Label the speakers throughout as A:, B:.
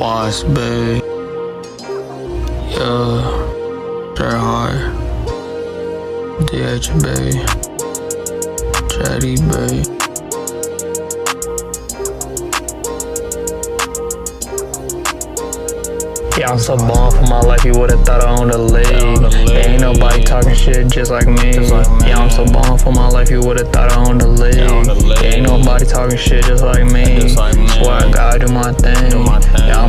A: Wise Bay. Yeah. Try hard. DH Bay. Chatty Bay. Yeah, I'm so born for my life, you would've thought I owned a league. Yeah, ain't nobody talking shit just like me. Yeah, I'm so born for my life, you would've thought I owned a league. Yeah, ain't nobody talking shit just like me. Swear I gotta do my thing. Yeah, I'ma always hold it down,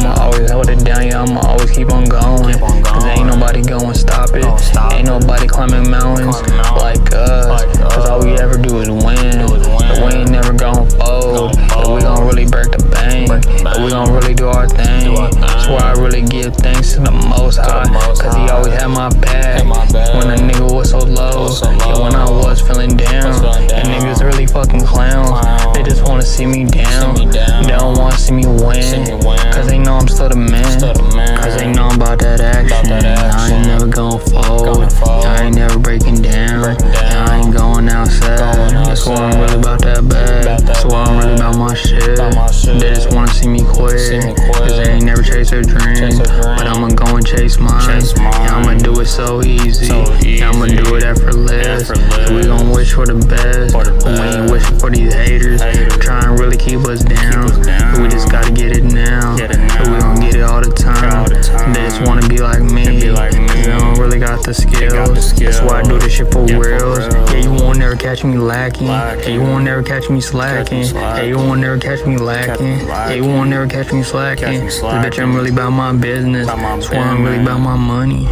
A: yeah, I'ma keep on going. Cause ain't nobody going stop it. Ain't nobody climbing mountains like us. Cause all we ever do is win. And we ain't never gon' fold. And we gon' really break the bank. And we gon' really do our thing. Swear I really give thanks to the most high. Cause he always had my back. When a nigga was so low. Yeah, when I was feeling down. And niggas really fucking clowns. They just wanna see me down. They don't wanna see me win. Cause they know But I'ma go and chase mine. Yeah, I'ma do it so easy. Yeah, I'ma do it effortless. We gon' wish for the best. But we ain't wishing for these haters. Try and really keep us down. But we just they don't really got the skills. That's why I do this shit for reals. Yeah, you won't never catch me lacking. Yeah, you won't never catch me slacking. Yeah, you won't never catch me lacking. Yeah, you won't never catch me slacking. Bitch, I'm really about my business. That's why I'm really about my money.